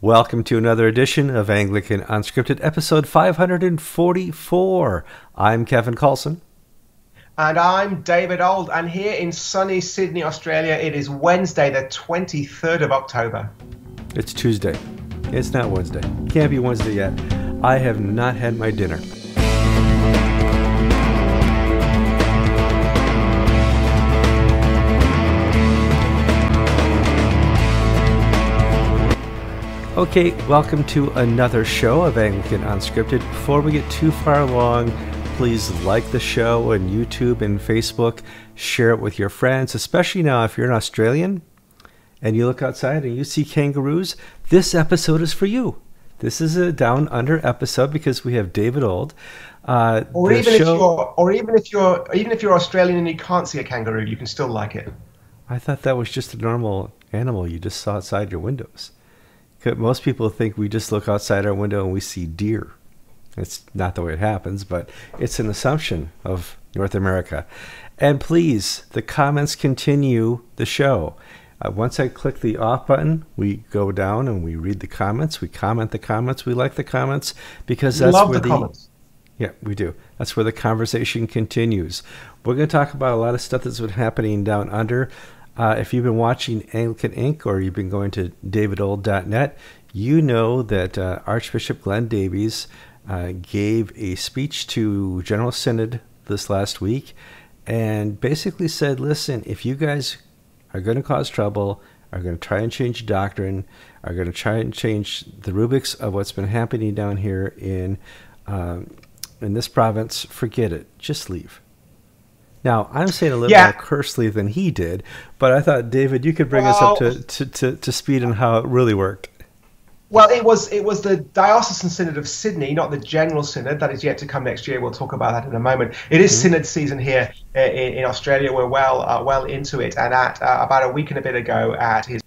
Welcome to another edition of Anglican Unscripted, episode 544. I'm Kevin Kallsen. And I'm David Ould. And here in sunny Sydney, Australia, it is Wednesday, the 23rd of October. It's Tuesday. It's not Wednesday. Can't be Wednesday yet. I have not had my dinner. Okay, welcome to another show of Anglican Unscripted. Before we get too far along, please like the show on YouTube and Facebook. Share it with your friends, especially now if you're an Australian and you look outside and you see kangaroos. This episode is for you. This is a down under episode because we have David Ould. Uh, or even show... if you're, or even if you're, even if you're Australian and you can't see a kangaroo, you can still like it. I thought that was just a normal animal you just saw outside your windows. Most people think we just look outside our window and we see deer. It's not the way it happens, but it's an assumption of North America. And please, the comments continue the show. Uh, once I click the off button, we go down and we read the comments. We comment the comments. We like the comments because that's where the, the comments. Yeah, we do. That's where the conversation continues. We're going to talk about a lot of stuff that's been happening down under. Uh, if you've been watching Anglican Ink. or you've been going to davidould.net, you know that uh, Archbishop Glenn Davies uh, gave a speech to General Synod this last week and basically said, listen, if you guys are going to cause trouble, are going to try and change doctrine, are going to try and change the rubrics of what's been happening down here in um, in this province, forget it. Just leave. Now, I'm saying a little yeah. more cursely than he did, but I thought, David, you could bring well, us up to, to, to, to, speed on how it really worked. Well, it was it was the diocesan synod of Sydney, not the general synod that is yet to come next year. We'll talk about that in a moment. It is mm-hmm. synod season here uh, in, in Australia. We're well uh, well into it, and at uh, about a week and a bit ago, at his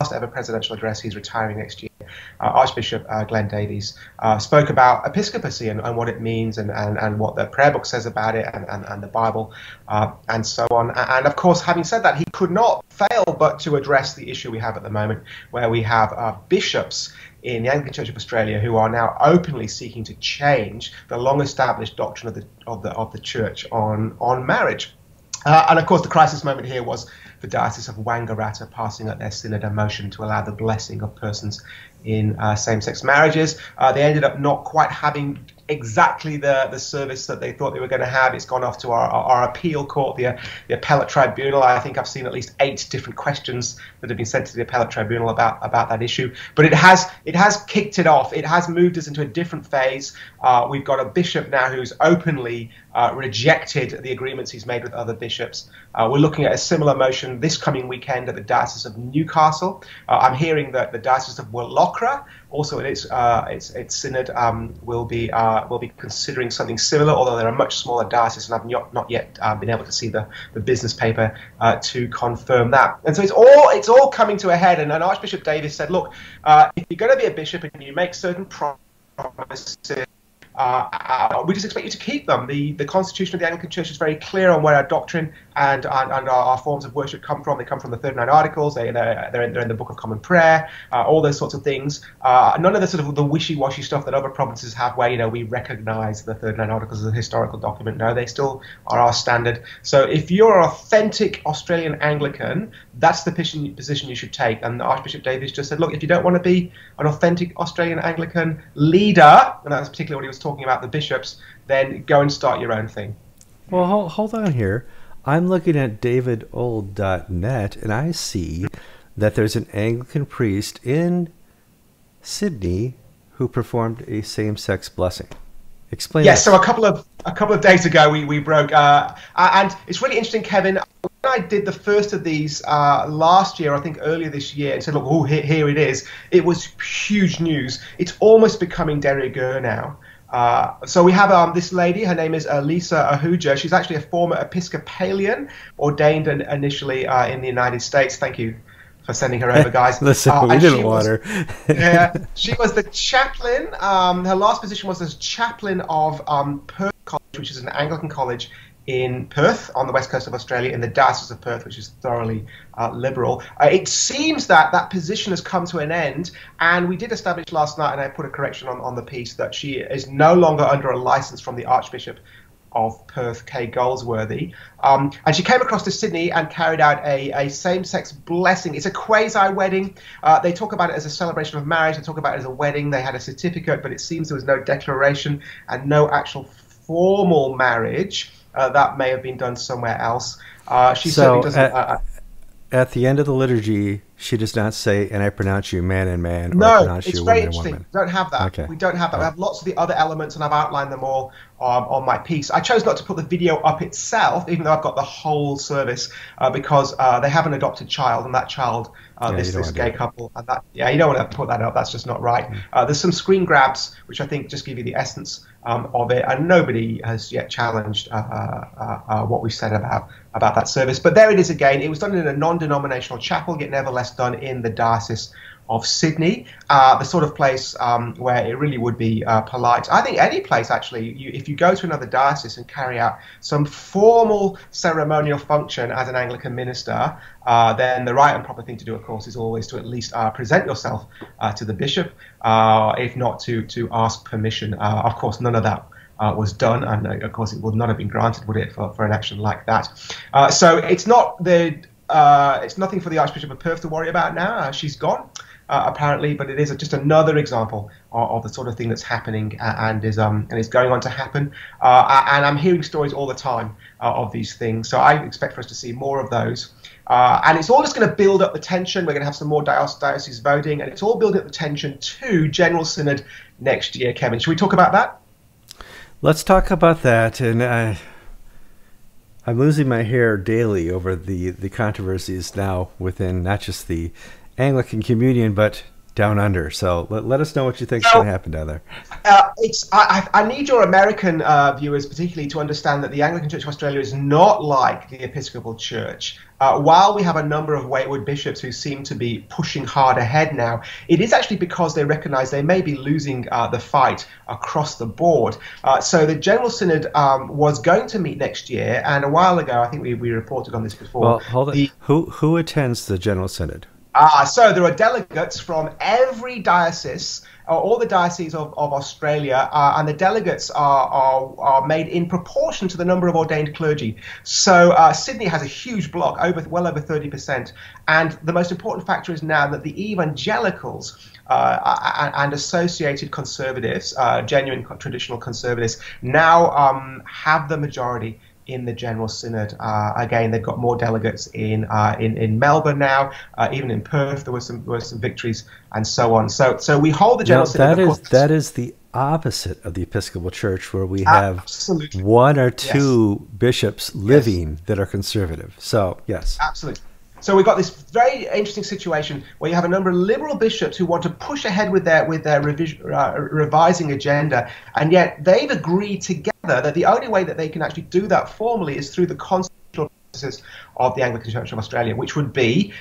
last ever presidential address, he's retiring next year. Uh, Archbishop uh, Glenn Davies uh, spoke about episcopacy and, and, what it means and, and, and what the prayer book says about it and, and, and the Bible and so on. And of course, having said that, he could not fail but to address the issue we have at the moment, where we have bishops in the Anglican Church of Australia who are now openly seeking to change the long-established doctrine of the of the of the church on on marriage. Uh, and of course, the crisis moment here was the Diocese of Wangaratta passing up their synod a motion to allow the blessing of persons in uh, same-sex marriages. Uh, they ended up not quite having exactly the, the service that they thought they were going to have. It's gone off to our, our, our appeal court, the, the appellate tribunal. I think I've seen at least eight different questions that have been sent to the appellate tribunal about, about that issue. But it has it has kicked it off. It has moved us into a different phase. Uh, we've got a bishop now who's openly uh, rejected the agreements he's made with other bishops. Uh, we're looking at a similar motion this coming weekend at the Diocese of Newcastle. Uh, I'm hearing that the Diocese of Willochra also in its uh, its, its synod um, will be uh, will be considering something similar, although they're a much smaller diocese, and I've not, not yet uh, been able to see the, the business paper uh, to confirm that. And so it's all it's all coming to a head. And, and Archbishop Davies said, look, uh, if you're going to be a bishop and you make certain promises uh, we just expect you to keep them. The, the constitution of the Anglican Church is very clear on where our doctrine and, and, and our, our, forms of worship come from. They come from the 39 Articles, they, they're, they're, in, they're in the Book of Common Prayer, uh, all those sorts of things. Uh, none of the sort of the wishy-washy stuff that other provinces have where, you know, we recognize the 39 Articles as a historical document. No, they still are our standard. So if you're an authentic Australian Anglican, that's the position, position you should take. And Archbishop Davies just said, look, if you don't want to be an authentic Australian Anglican leader, and that's particularly what he was talking about the bishops, then go and start your own thing. Well, hold, hold on here. I'm looking at davidould.net and I see that there's an Anglican priest in Sydney who performed a same-sex blessing. Explain. Yes, that. so a couple of a couple of days ago we we broke, uh, and it's really interesting, Kevin. When I did the first of these uh, last year, I think earlier this year, and said, "Look, oh, here, here, it is." It was huge news. It's almost becoming de rigueur now. Uh, so we have um, this lady. Her name is Lisa Ahuja. She's actually a former Episcopalian, ordained initially uh, in the United States. Thank you for sending her over, guys. Listen, uh, we didn't want was, her. yeah, she was the chaplain. Um, her last position was as chaplain of um, Perth College, which is an Anglican college in Perth on the west coast of Australia, in the Diocese of Perth, which is thoroughly uh, liberal. Uh, it seems that that position has come to an end, and we did establish last night, and I put a correction on, on the piece, that she is no longer under a license from the Archbishop of Perth, Kay Goldsworthy. Um, and she came across to Sydney and carried out a, a same sex blessing. It's a quasi wedding. Uh, they talk about it as a celebration of marriage, they talk about it as a wedding. They had a certificate, but it seems there was no declaration and no actual formal marriage. Uh, that may have been done somewhere else. Uh, she so certainly doesn't. At, uh, at, the end of the liturgy, she does not say, "And I pronounce you man and man." Or no, it's very interesting. We don't have that. Okay. We don't have that. We have lots of the other elements, and I've outlined them all um, on my piece. I chose not to put the video up itself, even though I've got the whole service, uh, because uh, they have an adopted child, and that child, uh, yeah, this, this gay couple, and that yeah, you don't want to put that up. That's just not right. Mm. Uh, there's some screen grabs which I think just give you the essence um, of it, and nobody has yet challenged uh, uh, what we've said about about that service. But there it is again. It was done in a non-denominational chapel, yet nevertheless done in the diocese of Sydney, uh, the sort of place um, where it really would be uh, polite. I think any place actually, you, if you go to another diocese and carry out some formal ceremonial function as an Anglican minister, uh, then the right and proper thing to do, of course, is always to at least uh, present yourself uh, to the bishop, uh, if not to to ask permission. of course, none of that. was done, and of course, it would not have been granted, would it, for, for an action like that? so it's not the it's nothing for the Archbishop of Perth to worry about now. she's gone uh, apparently, but it is just another example of, of, the sort of thing that's happening uh, and is um, and is going on to happen. Uh, and I'm hearing stories all the time uh, of these things, so I expect for us to see more of those. Uh, and it's all just going to build up the tension. We're going to have some more diocese voting, and it's all building up the tension to General Synod next year. Kevin, should we talk about that? Let's talk about that. And uh, I'm losing my hair daily over the, the controversies now within not just the Anglican Communion, but down under. So let, let us know what you think is going to happen down there. Uh, it's I, I, need your American uh, viewers particularly to understand that the Anglican Church of Australia is not like the Episcopal Church. Uh, while we have a number of wayward bishops who seem to be pushing hard ahead now, it is actually because they recognize they may be losing uh, the fight across the board. Uh, so the General Synod um, was going to meet next year, and a while ago, I think we, we reported on this before. Well, hold on. The, who, who attends the General Synod? Ah, so there are delegates from every diocese, uh, all the dioceses of, of Australia, uh, and the delegates are, are, are made in proportion to the number of ordained clergy. So uh, Sydney has a huge block, over well over 30%. And the most important factor is now that the evangelicals uh, and associated conservatives, uh, genuine traditional conservatives, now um, have the majority in the General Synod. Uh, again, they've got more delegates in uh, in, in Melbourne now. Uh, even in Perth, there were some there were some victories and so on. So so we hold the General now, Synod. That is that is the opposite of the Episcopal Church, where we have Absolutely. one or two yes. bishops living yes. that are conservative. So yes, absolutely. So we've got this very interesting situation where you have a number of liberal bishops who want to push ahead with their with their revision, uh, revising agenda, and yet they've agreed together that the only way that they can actually do that formally is through the constitutional processes of the Anglican Church of Australia, which would be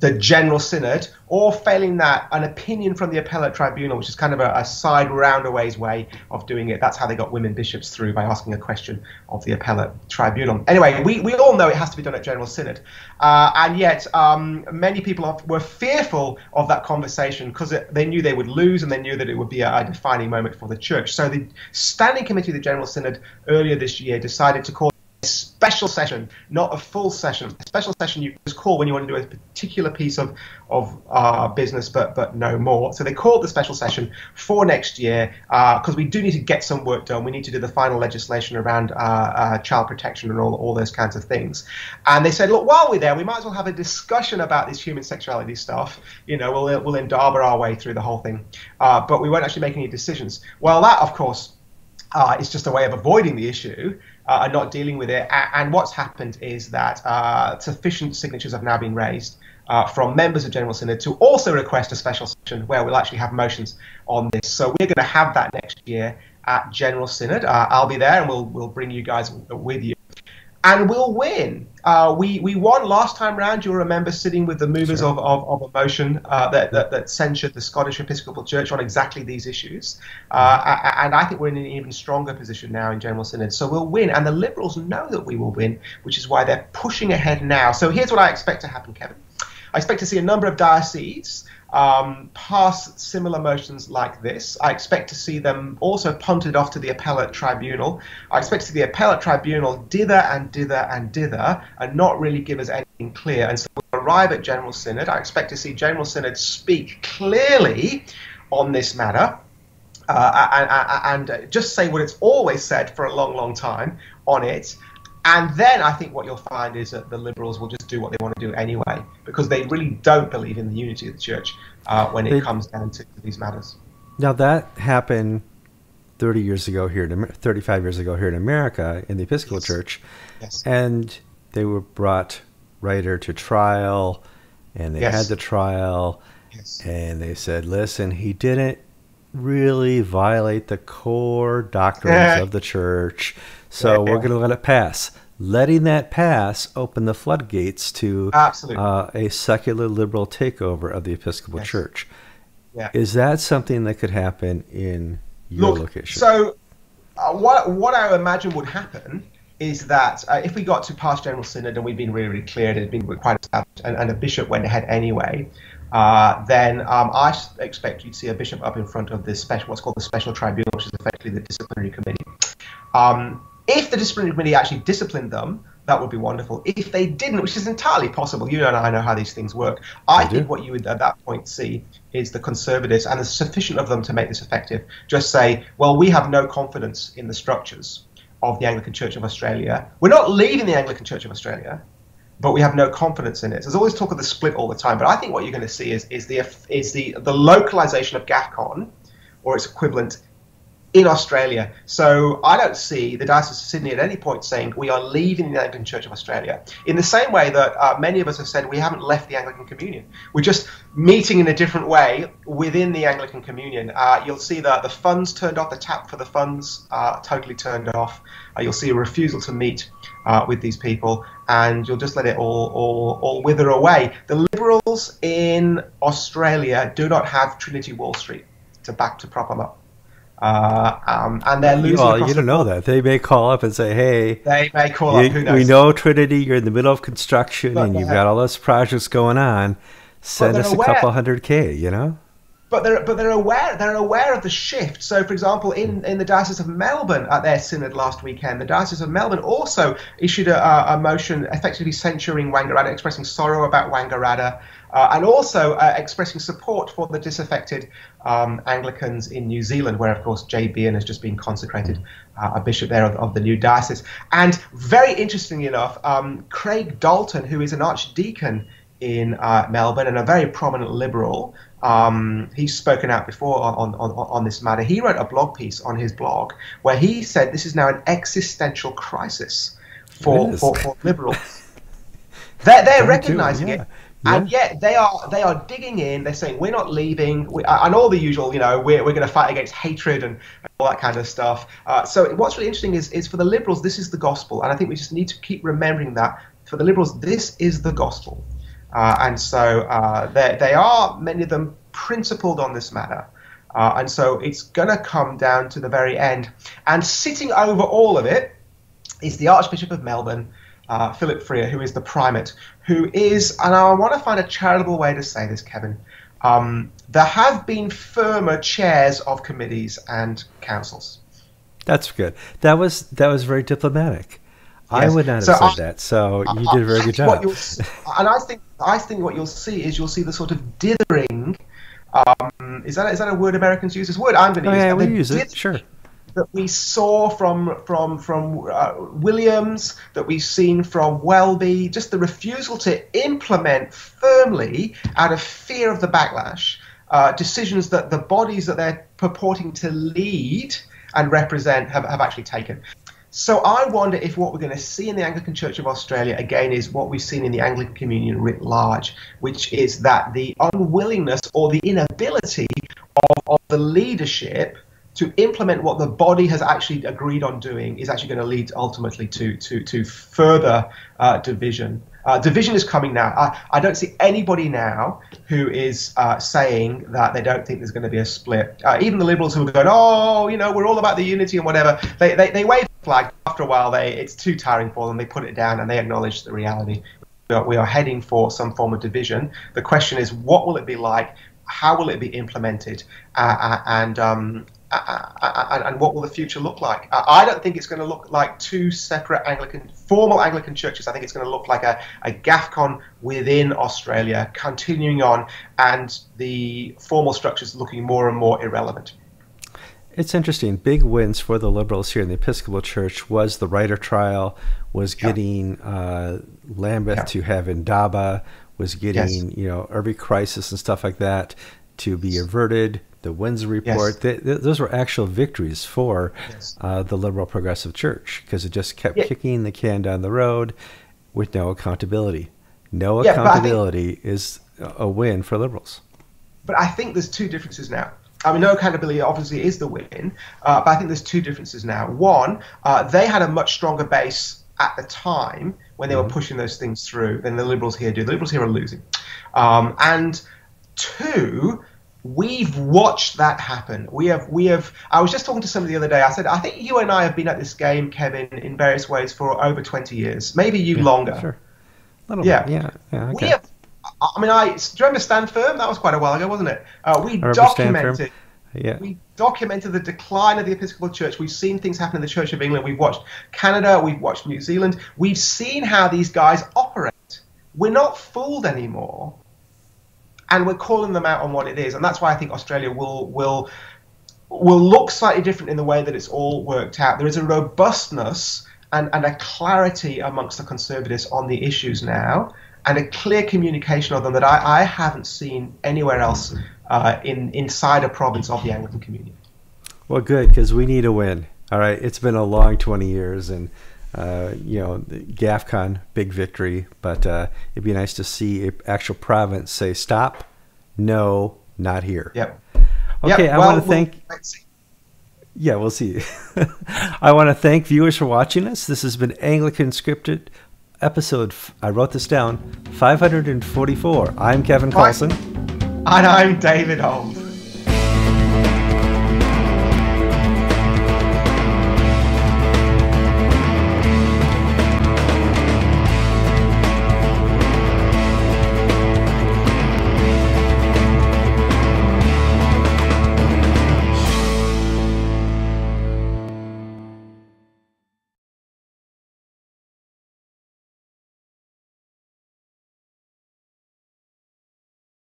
the General Synod, or failing that, an opinion from the Appellate Tribunal, which is kind of a, a side roundaways way of doing it. That's how they got women bishops through by asking a question of the Appellate Tribunal. Anyway, we, we all know it has to be done at General Synod, uh, and yet um, many people were fearful of that conversation because they knew they would lose and they knew that it would be a, a defining moment for the church. So the Standing Committee of the General Synod earlier this year decided to call special session, not a full session. A special session you just call when you want to do a particular piece of of uh, business, but but no more. So they called the special session for next year because uh, we do need to get some work done. We need to do the final legislation around uh, uh, child protection and all all those kinds of things. And they said, look, while we're there, we might as well have a discussion about this human sexuality stuff. You know, we'll we'll Indaba our way through the whole thing, uh, but we won't actually make any decisions. Well, that of course. Uh, is just a way of avoiding the issue are not dealing with it. And what's happened is that uh, sufficient signatures have now been raised uh, from members of General Synod to also request a special session where we'll actually have motions on this. So we're going to have that next year at General Synod. Uh, I'll be there and we'll, we'll bring you guys with you. And we'll win. Uh, we we won last time round. You'll remember sitting with the movers sure. of, of, of a motion uh, that, that, that censured the Scottish Episcopal Church on exactly these issues, uh, mm-hmm. and I think we're in an even stronger position now in General Synod. So we'll win, and the Liberals know that we will win, which is why they're pushing ahead now. So here's what I expect to happen, Kevin. I expect to see a number of dioceses um, pass similar motions like this. I expect to see them also punted off to the appellate tribunal. I expect to see the appellate tribunal dither and dither and dither and not really give us anything clear. And so we'll arrive at General Synod. I expect to see General Synod speak clearly on this matter. Uh, and, and, just say what it's always said for a long, long time on it, and then I think what you'll find is that the Liberals will just do what they want to do anyway, because they really don't believe in the unity of the church uh, when it they, comes down to these matters. Now that happened 30 years ago here, in, 35 years ago here in America in the Episcopal yes. Church, yes. and they were brought Righter to trial, and they yes. had the trial, and they said, "Listen, he didn't really violate the core doctrines of the church." So we're going to let it pass. Letting that pass open the floodgates to uh, a secular liberal takeover of the Episcopal yes. Church. Yeah. Is that something that could happen in your Look, location? So, uh, what what I imagine would happen is that uh, if we got to past General Synod and we'd been really, really clear, it had been quite established, and, and a bishop went ahead anyway, uh, then um, I expect you'd see a bishop up in front of this special, what's called the Special Tribunal, which is effectively the disciplinary committee. Um, if the disciplinary committee actually disciplined them, that would be wonderful. If they didn't, which is entirely possible, you and I know how these things work. I, I think what you would at that point see is the conservatives, and there's sufficient of them to make this effective, just say, well, we have no confidence in the structures of the Anglican Church of Australia. We're not leaving the Anglican Church of Australia, but we have no confidence in it. There's always talk of the split all the time, but I think what you're going to see is, is the is the the localization of GAFCON or its equivalent in Australia. So I don't see the Diocese of Sydney at any point saying we are leaving the Anglican Church of Australia. In the same way that uh, many of us have said we haven't left the Anglican Communion. We're just meeting in a different way within the Anglican Communion. Uh, you'll see that the funds turned off, the tap for the funds uh, totally turned off. Uh, you'll see a refusal to meet uh, with these people, and you'll just let it all, all, all wither away. The Liberals in Australia do not have Trinity Wall Street to back to prop them up. Uh, um, and they're losing. Well, you don't know that they may call up and say, "Hey, they may call you, up. We know Trinity. You're in the middle of construction, but and you've got all those projects going on. Send us a couple hundred k. You know." But they're but they're aware they're aware of the shift. So, for example, in, in the Diocese of Melbourne at their synod last weekend, the Diocese of Melbourne also issued a, a motion effectively censuring Wangaratta, expressing sorrow about Wangaratta, uh, and also uh, expressing support for the disaffected um, Anglicans in New Zealand, where, of course, Jay Behan has just been consecrated uh, a bishop there of, of, the new diocese. And very interestingly enough, um, Craig D'Alton, who is an archdeacon in uh, Melbourne and a very prominent liberal, um, he's spoken out before on, on, on this matter. He wrote a blog piece on his blog where he said this is now an existential crisis for, for, for liberals. they're, they're recognizing it. Yeah. And yet they are they are digging in. They're saying we're not leaving, we, uh, and all the usual, you know, we're, we're going to fight against hatred and, all that kind of stuff. Uh, so what's really interesting is is for the liberals, this is the gospel, and I think we just need to keep remembering that for the liberals, this is the gospel, and so uh, they they are many of them principled on this matter. Uh, and so it's going to come down to the very end. And sitting over all of it is the Archbishop of Melbourne, uh, Philip Freier, who is the primate, who is, and I want to find a charitable way to say this, Kevin. Um, there have been firmer chairs of committees and councils. That's good. That was that was very diplomatic. Yes. I would not have so said I, that. So you did a very good job. and I think I think what you'll see is you'll see the sort of dithering. Um, is that is that a word Americans use? This word I'm going to oh, use. Yeah, we use it. Sure that we saw from from from uh, Williams, that we've seen from Welby, just the refusal to implement firmly out of fear of the backlash uh, decisions that the bodies that they're purporting to lead and represent have, have actually taken. So I wonder if what we're going to see in the Anglican Church of Australia again is what we've seen in the Anglican Communion writ large, which is that the unwillingness or the inability of, of the leadership to implement what the body has actually agreed on doing is actually going to lead ultimately to to to further uh, division. Uh, division is coming now. I, I don't see anybody now who is uh, saying that they don't think there's going to be a split. Uh, even the liberals who are going, oh, you know, we're all about the unity and whatever. They they, they wave the flag. After a while, they it's too tiring for them. They put it down and they acknowledge the reality. We are heading for some form of division. The question is, what will it be like? How will it be implemented? Uh, uh, and um, Uh, uh, uh, and what will the future look like? I don't think it's going to look like two separate Anglican, formal Anglican churches. I think it's going to look like a, a GAFCON within Australia, continuing on, and the formal structures looking more and more irrelevant. It's interesting. Big wins for the Liberals here in the Episcopal Church was the Righter trial, was getting yeah. uh, Lambeth yeah. to have Indaba, was getting yes. you know every crisis and stuff like that to be averted the Windsor Report. Yes. They, they, those were actual victories for yes. uh, the liberal progressive church because it just kept yeah. kicking the can down the road with no accountability. No yeah, accountability think, is a win for liberals. But I think there's two differences now. I mean, no accountability obviously is the win, uh, but I think there's two differences now. One, uh, they had a much stronger base at the time when they mm-hmm. were pushing those things through than the liberals here do. The liberals here are losing. Um, and two, we've watched that happen. We have, we have. I was just talking to somebody the other day. I said, I think you and I have been at this game, Kevin, in various ways for over 20 years, maybe you yeah, longer. Sure. yeah, yeah, yeah. Okay. We have. I mean, I do you remember Stand Firm? That was quite a while ago, wasn't it? Uh, we documented. Yeah. We documented the decline of the Episcopal Church. We've seen things happen in the Church of England. We've watched Canada. We've watched New Zealand. We've seen how these guys operate. We're not fooled anymore and we're calling them out on what it is, and that's why I think Australia will will will look slightly different in the way that it's all worked out. There is a robustness and, and a clarity amongst the conservatives on the issues now, and a clear communication of them that I, I haven't seen anywhere else uh, in inside a province of the Anglican community. Well, good because we need a win. All right, it's been a long twenty years, and uh, you know, GAFCON, big victory, but uh, it'd be nice to see a actual province say, stop, no, not here. Yep. Okay, yep. I well, want to thank. We'll yeah, we'll see. I want to thank viewers for watching us. This has been Anglican Scripted episode, I wrote this down, 544. I'm Kevin Kallsen. And I'm David Ould.